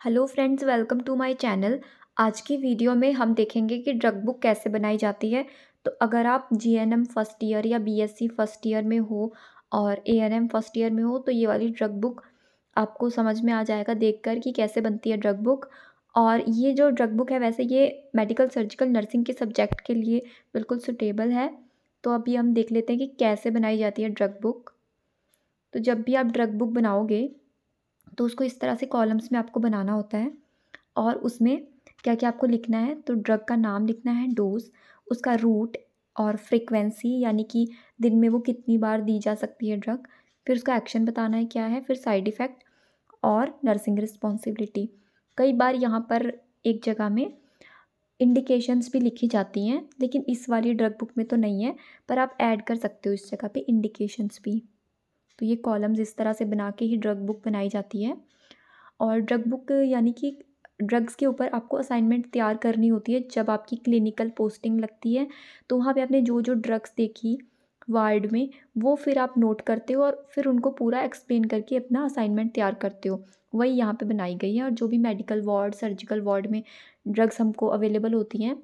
Hello friends, welcome to my channel. आज की video में हम देखेंगे कि ड्रग बुक कैसे बनाई जाती है। तो अगर आप जीएनएम फ़र्स्ट ईयर या बीएससी फ़र्स्ट ईयर में हो और एएनएम फ़र्स्ट ईयर में हो तो ये वाली ड्रग बुक आपको समझ में आ जाएगा देखकर कि कैसे बनती है ड्रग बुक। और ये जो ड्रग बुक है, वैसे ये मेडिकल, सर्जिकल, नर्सिंग के सब्जेक्ट के लिए बिल्कुल सुटेबल है। तो अभी हम देख लेते हैं कि कैसे बनाई जाती है ड्रग बुक। तो जब भी आप ड्रग बुक बनाओगे तो उसको इस तरह से कॉलम्स में आपको बनाना होता है। और उसमें क्या क्या आपको लिखना है? तो ड्रग का नाम लिखना है डोज उसका रूट और फ्रिक्वेंसी यानी कि दिन में वो कितनी बार दी जा सकती है ड्रग फिर उसका एक्शन बताना है क्या है, फिर साइड इफ़ेक्ट और नर्सिंग रिस्पॉन्सिबिलिटी कई बार यहाँ पर एक जगह में इंडिकेशंस भी लिखी जाती हैं, लेकिन इस वाली ड्रग बुक में तो नहीं है, पर आप ऐड कर सकते हो इस जगह पे इंडिकेशंस भी। तो ये कॉलम्स इस तरह से बना के ही ड्रग बुक बनाई जाती है। और ड्रग बुक यानी कि ड्रग्स के ऊपर आपको असाइनमेंट तैयार करनी होती है जब आपकी क्लिनिकल पोस्टिंग लगती है। तो वहाँ पे आपने जो जो ड्रग्स देखी वार्ड में, वो फिर आप नोट करते हो और फिर उनको पूरा एक्सप्लेन करके अपना असाइनमेंट तैयार करते हो। वही यहाँ पे बनाई गई है और जो भी मेडिकल वार्ड सर्जिकल वार्ड में ड्रग्स हमको अवेलेबल होती हैं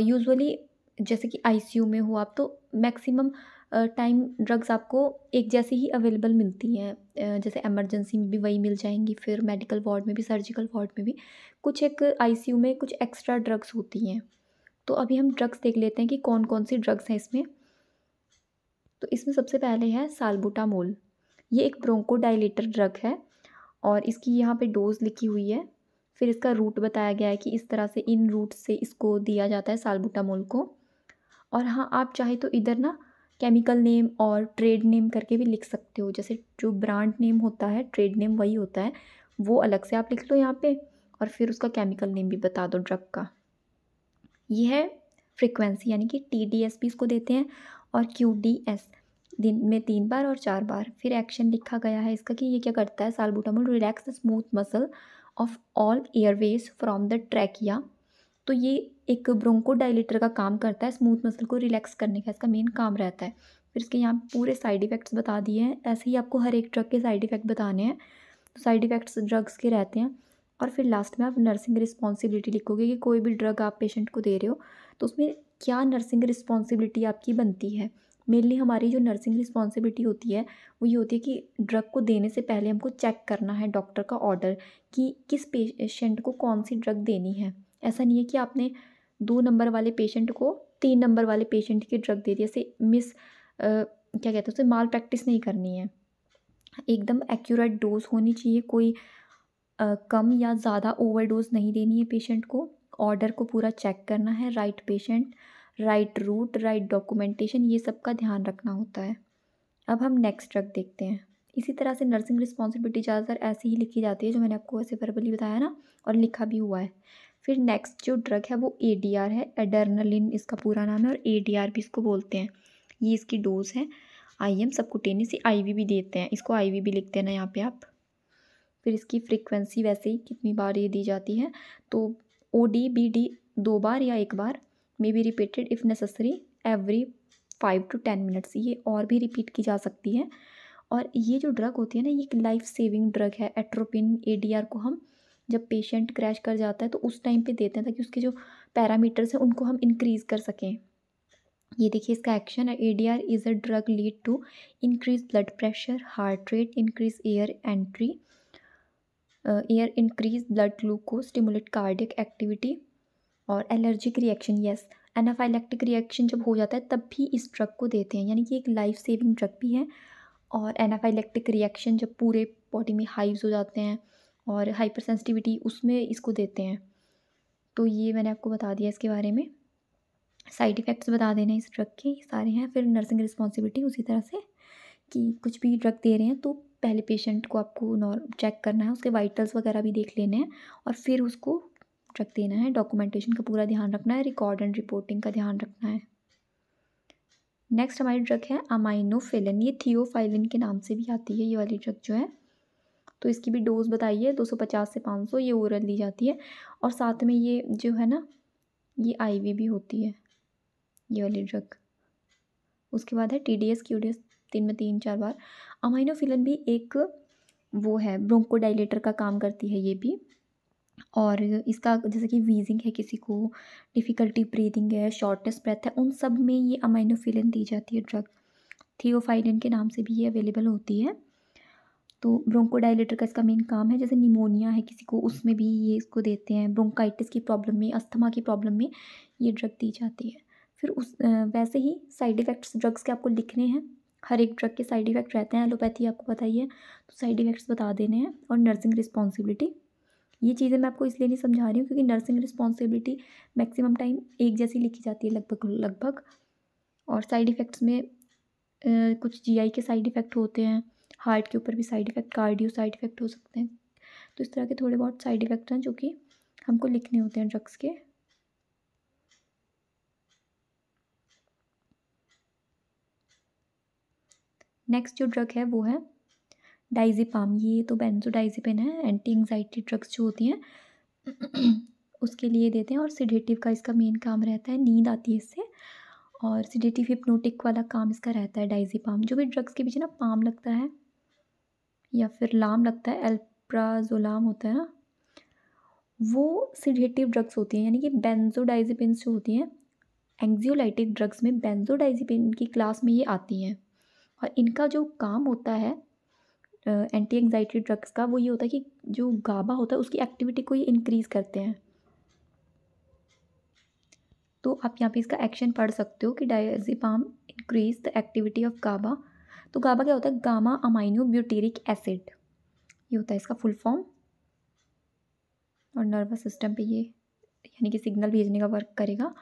यूजुअली जैसे कि आईसीयू में हो आप तो मैक्सिमम टाइम ड्रग्स आपको एक जैसी ही अवेलेबल मिलती हैं। जैसे एमरजेंसी में भी वही मिल जाएँगी, फिर मेडिकल वार्ड में भी सर्जिकल वार्ड में भी। कुछ एक आईसीयू में कुछ एक्स्ट्रा ड्रग्स होती हैं। तो अभी हम ड्रग्स देख लेते हैं कि कौन कौन सी ड्रग्स हैं इसमें। तो इसमें सबसे पहले है सालबुटामोल ये एक ब्रोंकोडाइलेटर ड्रग है और इसकी यहाँ पे डोज लिखी हुई है। फिर इसका रूट बताया गया है कि इस तरह से इन रूट से इसको दिया जाता है सालबुटामोल को। और हाँ आप चाहे तो इधर ना केमिकल नेम और ट्रेड नेम करके भी लिख सकते हो। जैसे जो ब्रांड नेम होता है ट्रेड नेम वही होता है, वो अलग से आप लिख लो यहाँ पे और फिर उसका केमिकल नेम भी बता दो ड्रग का। ये है फ्रिक्वेंसी यानी कि टी डी एस भी इसको देते हैं और क्यू डी एस दिन में तीन बार और चार बार। फिर एक्शन लिखा गया है इसका कि ये क्या करता है? Salbutamol relax the smooth muscle of all airways from the trachea तो ये एक ब्रोंको डायलेटर का काम करता है, स्मूथ मसल को रिलैक्स करने का इसका मेन काम रहता है। फिर इसके यहाँ पूरे साइड इफ़ेक्ट्स बता दिए हैं। ऐसे ही आपको हर एक ड्रग के साइड इफ़ेक्ट बताने हैं। तो साइड इफ़ेक्ट्स ड्रग्स के रहते हैं। और फिर लास्ट में आप नर्सिंग रिस्पॉन्सिबिलिटी लिखोगे कि कोई भी ड्रग आप पेशेंट को दे रहे हो तो उसमें क्या नर्सिंग रिस्पॉन्सिबिलिटी आपकी बनती है? मेनली हमारी जो नर्सिंग रिस्पॉन्सिबिलिटी होती है, वो ये होती है कि ड्रग को देने से पहले हमको चेक करना है डॉक्टर का ऑर्डर कि किस पेशेंट को कौन सी ड्रग देनी है। ऐसा नहीं है कि आपने दो नंबर वाले पेशेंट को तीन नंबर वाले पेशेंट की ड्रग दे दी। ऐसे मिस आ, क्या कहते हैं उसे माल प्रैक्टिस नहीं करनी है। एकदम एक्यूरेट डोज होनी चाहिए। कोई आ, कम या ज़्यादा ओवर डोज नहीं देनी है पेशेंट को। ऑर्डर को पूरा चेक करना है। Right patient right route right documentation ये सब का ध्यान रखना होता है। अब हम नेक्स्ट ड्रग देखते हैं। इसी तरह से नर्सिंग रिस्पॉन्सिबिलिटी ज़्यादातर ऐसी ही लिखी जाती है जो मैंने आपको ऐसे वर्बली बताया ना और लिखा भी हुआ है। फिर नेक्स्ट जो ड्रग है वो ए डी आर है एडर्नलिन इसका पूरा नाम है और ए डी आर भी इसको बोलते हैं। ये इसकी डोज है। I M subcutaneous I V भी देते हैं। इसको आई वी भी लिखते हैं ना यहाँ पे आप। फिर इसकी फ्रिक्वेंसी वैसे ही कितनी बार ये दी जाती है? तो ओ डी बी डी दो बार या एक बार may be repeated if necessary every five to ten minutes ये और भी रिपीट की जा सकती है। और ये जो ड्रग होती है ना, ये एक लाइफ सेविंग ड्रग है। एट्रोपिन ए डी आर को हम जब पेशेंट क्रैश कर जाता है तो उस टाइम पे देते हैं ताकि उसके जो पैरामीटर्स हैं, उनको हम इंक्रीज़ कर सकें। ये देखिए, इसका एक्शन है। A D R is a drug lead to increase blood pressure heart rate increase air entry air increase blood glucose stimulate cardiac activity और allergic reaction yes anaphylactic reaction जब हो जाता है, तब भी इस ड्रग को देते हैं। यानी कि एक लाइफ सेविंग ड्रग भी है और एनाफाइलेक्टिक रिएक्शन जब पूरे बॉडी में हाइज हो जाते हैं और हाइपर सेंसिटिविटी उसमें इसको देते हैं। तो ये मैंने आपको बता दिया इसके बारे में। साइड इफ़ेक्ट्स बता देने इस ड्रग के सारे हैं। फिर नर्सिंग रिस्पॉन्सिबिलिटी उसी तरह से कि कुछ भी ड्रग दे रहे हैं तो पहले पेशेंट को आपको चेक करना है। उसके वाइटल्स वगैरह भी देख लेने हैं और फिर उसको ड्रग देना है। डॉक्यूमेंटेशन का पूरा ध्यान रखना है। रिकॉर्ड एंड रिपोर्टिंग का ध्यान रखना है। नेक्स्ट हमारी ड्रग है अमाइनोफिलिन ये थियोफाइलिन के नाम से भी आती है। ये वाली ड्रग जो है तो इसकी भी डोज बताइए, दो सौ पचास से पाँच सौ, ये ओरल ली जाती है। और साथ में ये जो है ना, ये आईवी भी होती है, ये वाली ड्रग। उसके बाद है T D S, Q D S तीन में तीन चार बार। अमाइनोफिलन भी एक वो है, ब्रोंकोडाइलेटर का काम करती है ये भी। और इसका जैसे कि वीजिंग है किसी को डिफ़िकल्टी ब्रीदिंग है शॉर्टेस्ट ब्रेथ है, उन सब में ये अमाइनोफिलिन दी जाती है ड्रग। थियोफाइलिन के नाम से भी ये अवेलेबल होती है। तो ब्रोंकोडाइलेटर का इसका मेन काम है, जैसे निमोनिया है किसी को, उसमें भी ये इसको देते हैं। ब्रोंकाइटिस की प्रॉब्लम में अस्थमा की प्रॉब्लम में ये ड्रग दी जाती है। फिर उस वैसे ही साइड इफ़ेक्ट्स ड्रग्स के आपको लिखने हैं। हर एक ड्रग के साइड इफ़ेक्ट रहते हैं एलोपैथी आपको पता ही है तो साइड इफ़ेक्ट्स बता देने हैं और नर्सिंग रिस्पॉन्सिबिलिटी ये चीज़ें मैं आपको इसलिए नहीं समझा रही हूँ क्योंकि नर्सिंग रिस्पॉन्सिबिलिटी मैक्सिमम टाइम एक जैसी लिखी जाती है लगभग लगभग। और साइड इफ़ेक्ट्स में कुछ जीआई के साइड इफ़ेक्ट होते हैं। हार्ट के ऊपर भी side effect, cardio side effect हो सकते हैं। तो इस तरह के थोड़े बहुत साइड इफ़ेक्ट हैं जो कि हमको लिखने होते हैं ड्रग्स के। नेक्स्ट जो ड्रग है वो है डाइजीपाम ये तो बेंजोडाइजीपिन है एंटी एंगजाइटी ड्रग्स जो होती हैं, उसके लिए देते हैं और सिडेटिव का इसका मेन काम रहता है, नींद आती है इससे। और सिडेटिव हिप्नोटिक वाला काम इसका रहता है डाइजीपाम जो भी ड्रग्स के पीछे ना पाम लगता है या फिर लाम लगता है एल्प्राजोलाम होता है ना, वो सिडेटिव ड्रग्स होती हैं, यानी कि बेंजोडाइजिपिन जो होती हैं एंग्जियोलाइटिक ड्रग्स में बेंजोडाइजिपिन की क्लास में ये आती हैं। और इनका जो काम होता है एंटी एंगजाइटी ड्रग्स का, वो ये होता है कि जो गाबा होता है, उसकी एक्टिविटी को ये इंक्रीज़ करते हैं। तो आप यहाँ पे इसका एक्शन पढ़ सकते हो कि diazepam increase the activity of GABA तो गाबा क्या होता है? Gamma amino butyric acid. ये होता है इसका फुल फॉर्म। और नर्वस सिस्टम पे ये, यानी कि सिग्नल भेजने का वर्क करेगा।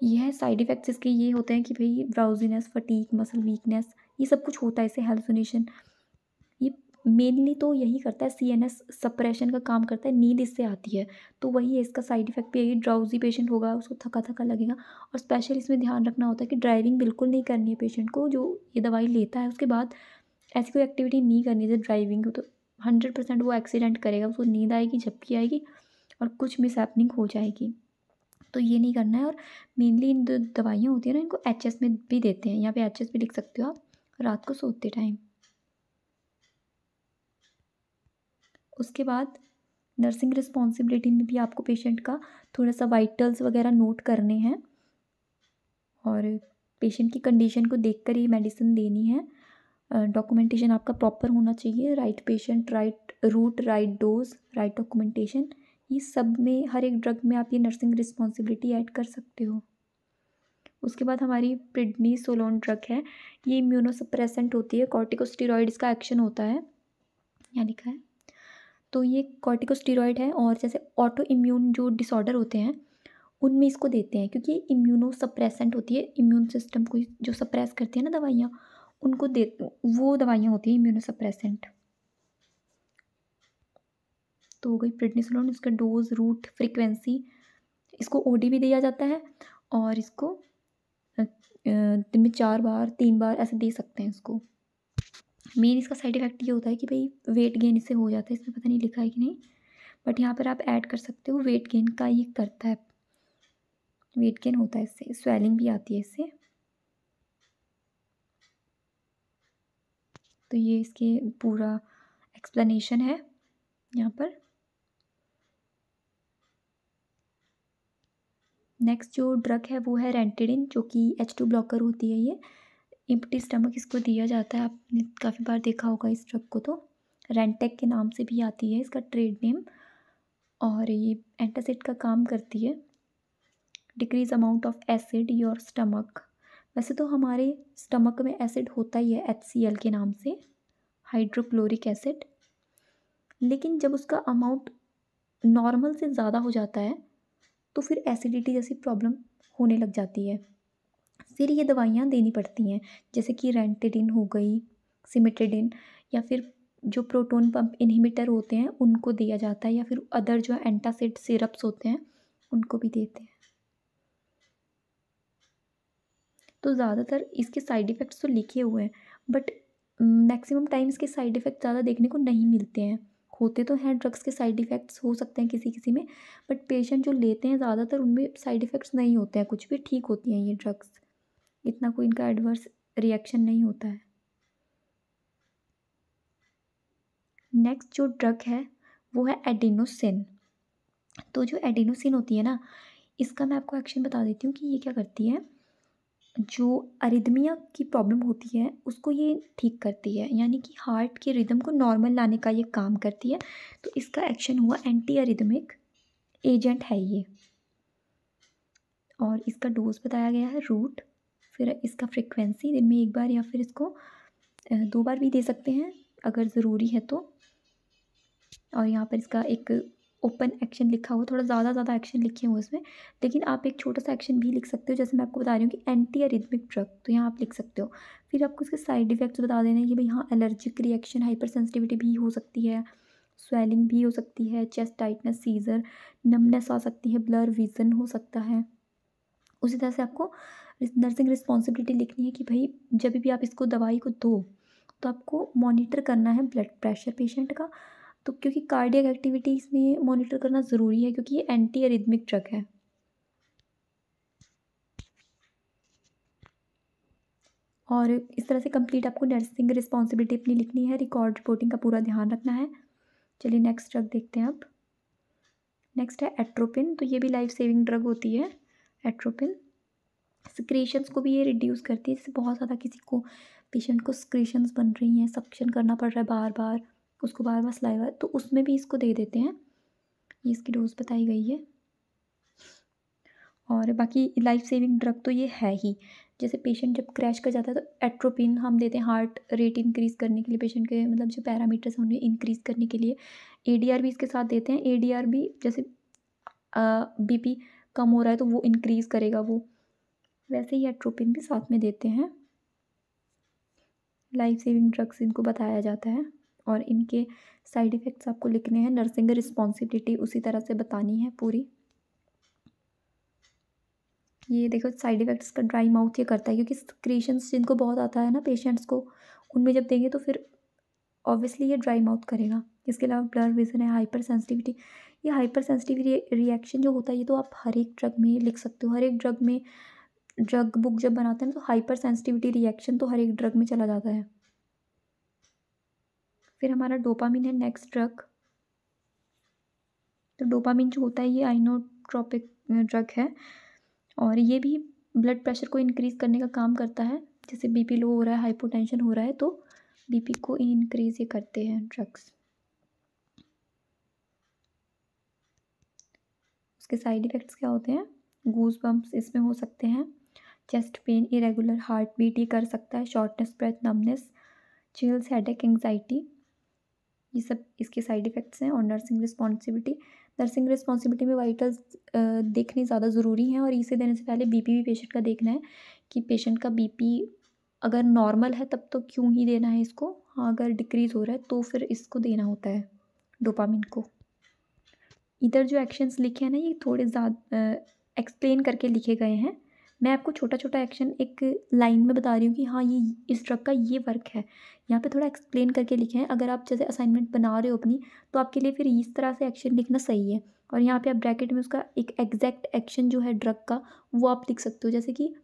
यह साइड इफ़ेक्ट्स इसके ये होते हैं कि भाई ब्राउजीनेस फटीक मसल वीकनेस ये सब कुछ होता है इससे हेल्सोनेशन ये मेनली तो यही करता है सी एन एस सप्रेशन का काम करता है, नींद इससे आती है। तो वही है, इसका साइड इफ़ेक्ट भी यही ड्राउजी पेशेंट होगा, उसको थका थका लगेगा। और स्पेशल इसमें ध्यान रखना होता है कि ड्राइविंग बिल्कुल नहीं करनी है पेशेंट को, जो ये दवाई लेता है, उसके बाद ऐसी कोई एक्टिविटी नहीं करनी है ड्राइविंग तो हंड्रेड परसेंट वो एक्सीडेंट करेगा, उसको नींद आएगी, झपकी आएगी और कुछ मिस हो जाएगी। तो ये नहीं करना है और मेनली इन दवाइयाँ होती हैं ना, इनको एच एस में भी देते हैं। यहाँ पे एच भी लिख सकते हो आप, रात को सोते टाइम। उसके बाद नर्सिंग रिस्पॉन्सिबिलिटी में भी आपको पेशेंट का थोड़ा सा वाइटल्स वगैरह नोट करने हैं। और पेशेंट की कंडीशन को देख कर ही मेडिसिन देनी है। डॉक्यूमेंटेशन आपका प्रॉपर होना चाहिए। Right patient right route right dose right documentation ये सब में, हर एक ड्रग में आप ये नर्सिंग रिस्पॉन्सिबिलिटी ऐड कर सकते हो। उसके बाद हमारी प्रिडनी सोलोन ड्रग है। ये इम्यूनोसप्रेसेंट होती है। कॉर्टिकोस्टीरॉइड इसका एक्शन होता है। यहाँ लिखा है? तो ये कॉर्टिकोस्टीरॉइड है और जैसे ऑटो इम्यून जो डिसऑर्डर होते हैं, उनमें इसको देते हैं क्योंकि इम्यूनो सप्रेसेंट होती है इम्यून सिस्टम को जो सप्रेस करती है ना दवाइयाँ, उनको दे, वो दवाइयाँ होती हैं इम्यूनो सप्रेसेंट तो हो गई प्रेडनिसोलोन इसका डोज रूट फ्रिक्वेंसी इसको ओडी भी दिया जाता है और इसको दिन में चार बार, तीन बार ऐसे दे सकते हैं इसको। मेन इसका साइड इफ़ेक्ट ये होता है कि भाई वेट गेन इससे हो जाता है, इसमें पता नहीं लिखा है कि नहीं बट यहाँ पर आप ऐड कर सकते हो वेट गेन का ये करता है। वेट गेन होता है इससे स्वेलिंग भी आती है इससे। तो ये इसके पूरा एक्सप्लेनेशन है यहाँ पर। नेक्स्ट जो ड्रग है वो है रेंटेडिन जो कि एच टू ब्लॉकर होती है ये। इम्पटी स्टमक इसको दिया जाता है। आपने काफ़ी बार देखा होगा इस ड्रग को तो। रेंटेक के नाम से भी आती है इसका ट्रेड नेम और ये एंटासिड का काम करती है। Decrease amount of acid your stomach वैसे तो हमारे स्टमक में एसिड होता ही है एल के नाम से हाइड्रोक्लोरिक एसिड लेकिन जब उसका अमाउंट नॉर्मल से ज़्यादा हो जाता है तो फिर एसिडिटी जैसी प्रॉब्लम होने लग जाती है। फिर ये दवाइयाँ देनी पड़ती हैं, जैसे कि रेंटेडिन हो गई सिमिटेडिन या फिर जो प्रोटोन पंप इनहिबिटर होते हैं, उनको दिया जाता है या फिर अदर जो एंटासिड सिरप्स होते हैं, उनको भी देते हैं। तो ज़्यादातर इसके साइड इफ़ेक्ट्स तो लिखे हुए हैं, बट मैक्सिमम टाइम इसके साइड इफ़ेक्ट ज़्यादा देखने को नहीं मिलते हैं। होते तो हैं, ड्रग्स के साइड इफ़ेक्ट्स हो सकते हैं किसी किसी में, बट पेशेंट जो लेते हैं ज़्यादातर उनमें साइड इफ़ेक्ट्स नहीं होते हैं, कुछ भी ठीक होती हैं ये ड्रग्स। इतना कोई इनका एडवर्स रिएक्शन नहीं होता है। नेक्स्ट जो ड्रग है, वो है एडिनोसिन तो जो एडिनोसिन होती है ना, इसका मैं आपको एक्शन बता देती हूँ कि ये क्या करती है, जो अरिदमिया की प्रॉब्लम होती है, उसको ये ठीक करती है। यानी कि हार्ट के रिदम को नॉर्मल लाने का ये काम करती है। तो इसका एक्शन हुआ एंटी अरिदमिक एजेंट है ये। और इसका डोज बताया गया है रूट फिर इसका फ्रिक्वेंसी दिन में एक बार या फिर इसको दो बार भी दे सकते हैं, अगर ज़रूरी है तो। और यहाँ पर इसका एक ओपन एक्शन लिखा हुआ, थोड़ा ज़्यादा ज़्यादा एक्शन लिखे हुए इसमें लेकिन आप एक छोटा सा एक्शन भी लिख सकते हो, जैसे मैं आपको बता रही हूँ कि एंटी अरिथमिक ड्रग तो यहाँ आप लिख सकते हो। फिर आपको इसके साइड इफ़ेक्ट्स बता देना कि भाई हाँ एलर्जिक रिएक्शन हाइपर सेंसिटिविटी भी हो सकती है स्वेलिंग भी हो सकती है चेस्ट टाइटनेस सीज़र नमनेस आ सकती है ब्लर विज़न हो सकता है। उसी तरह से आपको नर्सिंग रिस्पॉन्सिबिलिटी लिखनी है कि भाई, जब भी आप इसको, दवाई को दो तो आपको मॉनिटर करना है ब्लड प्रेशर पेशेंट का। तो क्योंकि कार्डियक एक्टिविटी इसमें मॉनिटर करना ज़रूरी है, क्योंकि ये एंटी अरिदमिक ड्रग है। और इस तरह से कंप्लीट आपको नर्सिंग रिस्पॉन्सिबिलिटी अपनी लिखनी है रिकॉर्ड रिपोर्टिंग का पूरा ध्यान रखना है। चलिए नेक्स्ट ड्रग देखते हैं आप नेक्स्ट है एट्रोपिन तो ये भी लाइफ सेविंग ड्रग होती है एट्रोपिन सिक्रेशंस को भी ये रिड्यूस करती है, जैसे बहुत ज़्यादा किसी को पेशेंट को सिक्रेशंस बन रही हैं सक्शन करना पड़ रहा है बार बार उसको बार बार सलाइवा तो उसमें भी इसको दे देते हैं। ये इसकी डोज बताई गई है। और बाकी लाइफ सेविंग ड्रग तो ये है ही। जैसे पेशेंट जब क्रैश कर जाता है तो एट्रोपिन हम देते हैं हार्ट रेट इंक्रीज़ करने के लिए पेशेंट के मतलब जो पैरामीटर्स हैं उन्हें इंक्रीज़ करने के लिए। ए भी इसके साथ देते हैं ए भी जैसे बीपी कम हो रहा है तो वो इंक्रीज़ करेगा वो। वैसे ही एट्रोपिन भी साथ में देते हैं। लाइफ सेविंग ड्रग्स इनको बताया जाता है और इनके साइड इफ़ेक्ट्स आपको लिखने हैं। नर्सिंग रिस्पॉन्सिबिलिटी उसी तरह से बतानी है पूरी। ये देखो साइड इफ़ेक्ट्स का ड्राई माउथ ये करता है क्योंकि स्क्रीशंस जिनको बहुत आता है ना पेशेंट्स को, उनमें जब देंगे तो फिर ऑब्वियसली ये ड्राई माउथ करेगा। इसके अलावा ब्लर विजन है हाइपर सेंसिटिविटी ये हाइपर सेंसिटिव रिएक्शन जो होता है, ये तो आप हर एक ड्रग में लिख सकते हो। हर एक ड्रग में ड्रग बुक जब बनाते हैं तो हाइपर सेंसिटिविटी रिएक्शन तो हर एक ड्रग में चला जाता है। फिर हमारा डोपामिन है नेक्स्ट ड्रग तो डोपामिन जो होता है, ये आइनोट्रॉपिक ड्रग है। और ये भी ब्लड प्रेशर को इंक्रीज़ करने का काम करता है। जैसे बीपी लो हो रहा है हाइपोटेंशन हो रहा है तो बीपी को इंक्रीज़ ये करते हैं ड्रग्स उसके साइड इफ़ेक्ट्स क्या होते हैं? गूज बम्प्स इसमें हो सकते हैं। Chest pain irregular heart beat ये कर सकता है shortness breath numbness chills headache anxiety ये सब इसके साइड इफ़ेक्ट्स हैं और नर्सिंग रिस्पॉन्सिबिलिटी नर्सिंग रिस्पॉन्सिबिलिटी में वाइटल्स देखने ज़्यादा ज़रूरी हैं और इसे देने से पहले बीपी भी पेशेंट का देखना है कि पेशेंट का बीपी अगर नॉर्मल है तब तो क्यों ही देना है इसको? हाँ अगर डिक्रीज़ हो रहा है तो फिर इसको देना होता है डोपामिन को। इधर जो एक्शंस लिखे हैं ना, ये थोड़े ज़्यादा एक्सप्लेन करके लिखे गए हैं। मैं आपको छोटा छोटा एक्शन एक लाइन में बता रही हूँ कि हाँ ये, इस ड्रग का ये वर्क है। यहाँ पे थोड़ा एक्सप्लेन करके लिखे, अगर आप जैसे असाइनमेंट बना रहे हो अपनी तो आपके लिए फिर इस तरह से एक्शन लिखना सही है। और यहाँ पे आप ब्रैकेट में उसका एक एग्जैक्ट एक्शन जो है ड्रग का, वो आप लिख सकते हो। जैसे कि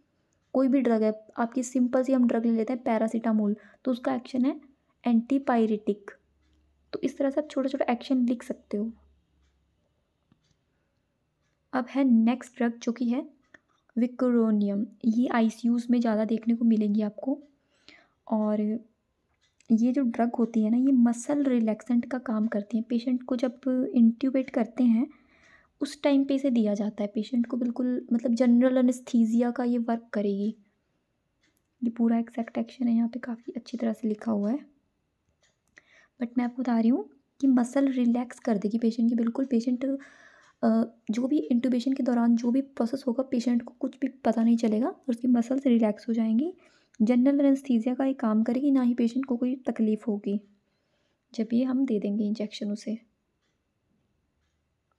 कोई भी ड्रग है, आपकी सिंपल सी हम ड्रग ले लेते हैं पैरासीटामोल तो उसका एक्शन है एंटीपायरेटिक तो इस तरह से आप छोटा छोटा एक्शन लिख सकते हो। अब है नेक्स्ट ड्रग जो कि है विक्रोनियम, ये आईसीयूज़ में ज़्यादा देखने को मिलेंगी आपको। और ये जो ड्रग होती है ना, ये मसल रिलैक्सेंट का काम करती हैं। पेशेंट को जब इंट्यूबेट करते हैं, उस टाइम पे इसे दिया जाता है। पेशेंट को बिल्कुल मतलब जनरल अनस्थीजिया का ये वर्क करेगी। ये पूरा एक्जैक्ट एक्शन है, यहाँ पे काफ़ी अच्छी तरह से लिखा हुआ है। बट मैं आपको बता रही हूँ कि मसल रिलैक्स कर देगी पेशेंट, की बिल्कुल पेशेंट जो भी इंटूबेशन के दौरान जो भी प्रोसेस होगा पेशेंट को कुछ भी पता नहीं चलेगा उसकी मसल्स रिलैक्स हो जाएँगी। जनरल एनेस्थीसिया का ये काम करेगी ना ही पेशेंट को कोई तकलीफ़ होगी। जब ये हम दे देंगे इंजेक्शन उसे।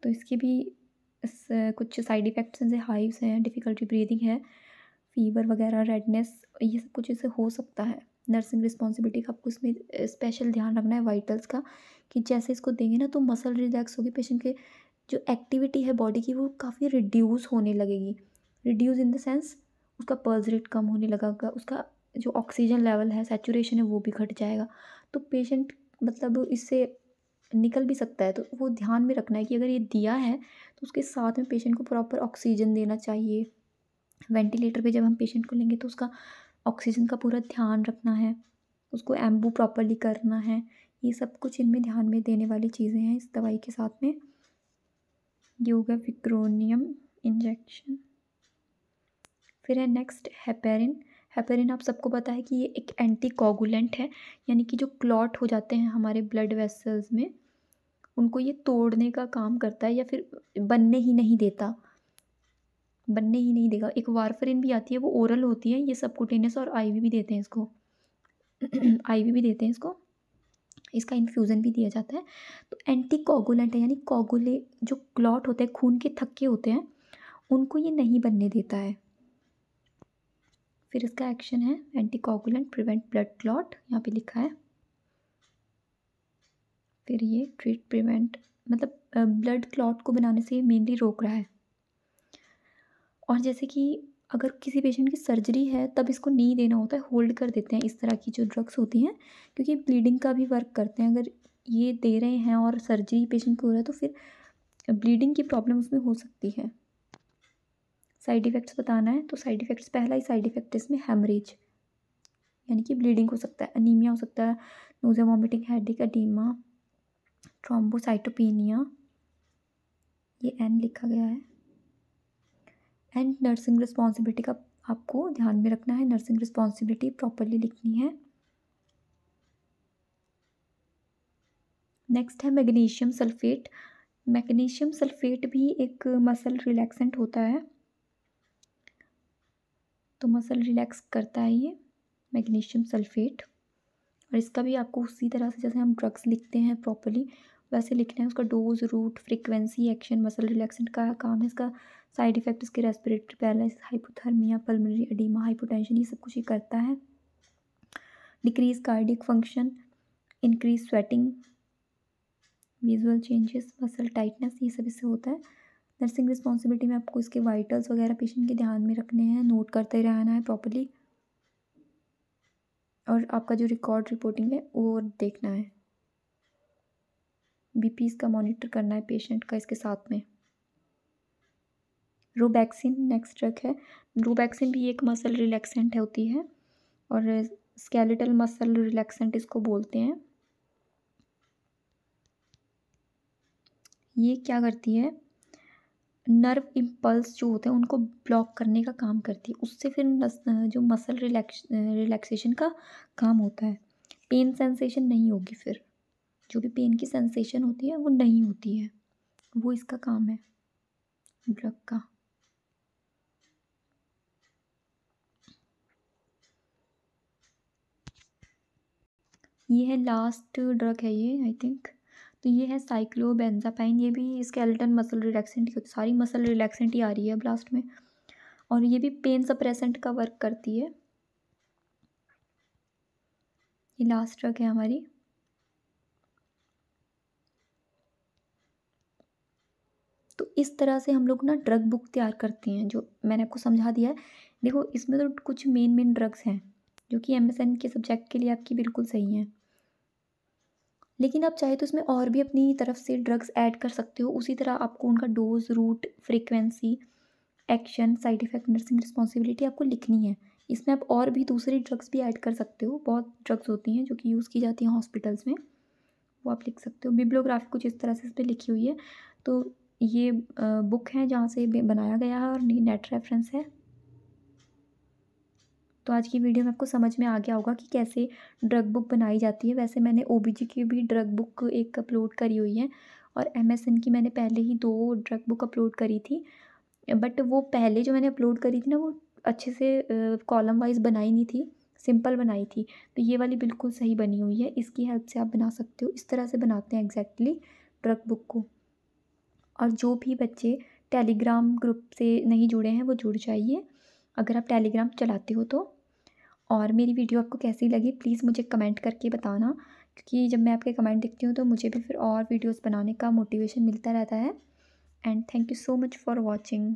तो इसके भी इस, कुछ साइड इफ़ेक्ट्स हैं जैसे हाइव्स हैं डिफ़िकल्टी ब्रीदिंग है फीवर वगैरह रेडनेस ये सब कुछ इसे हो सकता है। नर्सिंग रिस्पॉन्सिबिलिटी का आपको इसमें स्पेशल ध्यान रखना है वाइटल्स का कि जैसे इसको देंगे ना तो मसल रिलैक्स होगी पेशेंट के जो एक्टिविटी है बॉडी की, वो काफ़ी रिड्यूस होने लगेगी। रिड्यूस इन द सेंस उसका पल्स रेट कम होने लगेगा, उसका जो ऑक्सीजन लेवल है सेचुरेशन है, वो भी घट जाएगा। तो पेशेंट मतलब इससे निकल भी सकता है तो वो ध्यान में रखना है कि अगर ये दिया है तो उसके साथ में पेशेंट को प्रॉपर ऑक्सीजन देना चाहिए। वेंटिलेटर पे जब हम पेशेंट को लेंगे तो उसका ऑक्सीजन का पूरा ध्यान रखना है, उसको एम्बू प्रॉपरली करना है। ये सब कुछ इनमें ध्यान में देने वाली चीज़ें हैं इस दवाई के साथ में। ये हो विक्रोनियम इंजेक्शन। फिर है नेक्स्ट हेपेरिन हेपेरिन आप सबको पता है कि ये एक एंटी कोगुलेंट है, यानी कि जो क्लॉट हो जाते हैं हमारे ब्लड वेसल्स में, उनको ये तोड़ने का काम करता है या फिर बनने ही नहीं देता। बनने ही नहीं देगा। एक वारफरिन भी आती है, वो ओरल होती है, ये सबकुटेनियस और आईवी भी देते हैं इसको। आईवी भी देते हैं इसको। इसका इन्फ्यूज़न भी दिया जाता है। तो एंटी कोगुलेंट है, यानी कोगुले जो क्लॉट होते हैं, खून के थक्के होते हैं, उनको ये नहीं बनने देता है। फिर इसका एक्शन है anti coagulant prevent blood clot यहाँ पे लिखा है। फिर ये ट्रीट प्रिवेंट मतलब ब्लड क्लॉट को बनाने से मेनली रोक रहा है। और जैसे कि अगर किसी पेशेंट की सर्जरी है, तब इसको नहीं देना होता है होल्ड कर देते हैं इस तरह की जो ड्रग्स होती हैं, क्योंकि ब्लीडिंग का भी वर्क करते हैं। अगर ये दे रहे हैं और सर्जरी पेशेंट को हो रहा है तो फिर ब्लीडिंग की प्रॉब्लम उसमें हो सकती है। साइड इफ़ेक्ट्स बताना है तो साइड इफ़ेक्ट्स पहला ही साइड इफ़ेक्ट इसमें हेमरेज यानी कि ब्लीडिंग हो सकता है अनीमिया हो सकता है नोज़ा वॉमिटिंग हेडिक अडीमा ट्रॉम्बोसाइटोपिनिया ये एन लिखा गया है। एंड नर्सिंग रिस्पॉन्सिबिलिटी का आपको ध्यान में रखना है। नर्सिंग रिस्पॉन्सिबिलिटी प्रॉपरली लिखनी है। नेक्स्ट है मैग्नीशियम सल्फेट। मैग्नीशियम सल्फेट भी एक मसल रिलैक्सेंट होता है। तो मसल रिलैक्स करता है ये मैग्नीशियम सल्फेट। और इसका भी आपको उसी तरह से जैसे हम ड्रग्स लिखते हैं प्रॉपरली, वैसे लिखना है। उसका dose, route, frequency, action, muscle relaxant का काम है। इसका साइड इफ़ेक्ट इसके respiratory paralysis, hypothermia, pulmonary oedema, hypotension, ये सब कुछ ही करता है। Decrease cardiac function, increase sweating, visual changes, muscle tightness, ये सब इससे होता है। नर्सिंग रिस्पॉन्सिबिलिटी में आपको इसके वाइटल्स वगैरह पेशेंट के ध्यान में रखने हैं, नोट करते रहना है प्रॉपरली। और आपका जो रिकॉर्ड रिपोर्टिंग है, वो देखना है। बी का मॉनिटर करना है पेशेंट का इसके साथ में। रोबैक्सिन नेक्स्ट ड्रग है। रोबैक्सिन भी एक मसल रिलैक्सेंट होती है और स्केलेटल मसल रिलैक्सेंट इसको बोलते हैं। ये क्या करती है? नर्व इम्पल्स जो होते हैं उनको ब्लॉक करने का काम करती है। उससे फिर जो मसल रिलैक्स, रिलैक्सेशन का काम होता है। पेन सेंसेशन नहीं होगी फिर। जो भी पेन की सेंसेशन होती है वो नहीं होती है। वो इसका काम है। ड्रग का। ये है लास्ट ड्रग है ये आई थिंक तो ये है साइक्लोबेंजापाइन ये भी इसके स्केलेटन मसल रिलैक्सेंट की सारी मसल रिलैक्सेंट ही आ रही है ब्लास्ट में। और ये भी पेन सप्रेसेंट का वर्क करती है। ये लास्ट ड्रग है हमारी। तो इस तरह से हम लोग ना ड्रग बुक तैयार करते हैं, जो मैंने आपको समझा दिया है। देखो, इसमें तो कुछ मेन मेन ड्रग्स हैं, जो कि एमएसएन के सब्जेक्ट के लिए आपकी बिल्कुल सही हैं। लेकिन आप चाहे तो इसमें और भी अपनी तरफ़ से ड्रग्स ऐड कर सकते हो। उसी तरह आपको उनका dose route frequency action side effect nursing responsibility आपको लिखनी है। इसमें आप और भी दूसरी ड्रग्स भी ऐड कर सकते हो। बहुत ड्रग्स होती हैं जो कि यूज़ की जाती हैं हॉस्पिटल्स में। वो आप लिख सकते हो। बिब्लोग्राफी कुछ इस तरह से इस पर लिखी हुई है। तो ये बुक है जहाँ से बनाया गया है और नेट रेफरेंस है। तो आज की वीडियो में आपको समझ में आ गया होगा कि कैसे ड्रग बुक बनाई जाती है। वैसे मैंने ओबीजी की भी ड्रग बुक एक अपलोड करी हुई है और एमएसएन की मैंने पहले ही दो ड्रग बुक अपलोड करी थी। बट वो पहले जो मैंने अपलोड करी थी ना, वो अच्छे से कॉलम वाइज बनाई नहीं थी सिंपल बनाई थी। तो ये वाली बिल्कुल सही बनी हुई है। इसकी हेल्प से आप बना सकते हो। इस तरह से बनाते हैं एग्जैक्टली ड्रग बुक को। और जो भी बच्चे टेलीग्राम ग्रुप से नहीं जुड़े हैं, वो जुड़ जाइए। अगर आप टेलीग्राम चलाते हो तो। और मेरी वीडियो आपको कैसी लगी, प्लीज़ मुझे कमेंट करके बताना, क्योंकि जब मैं आपके कमेंट देखती हूँ तो मुझे भी फिर और वीडियोस बनाने का मोटिवेशन मिलता रहता है। And thank you so much for watching.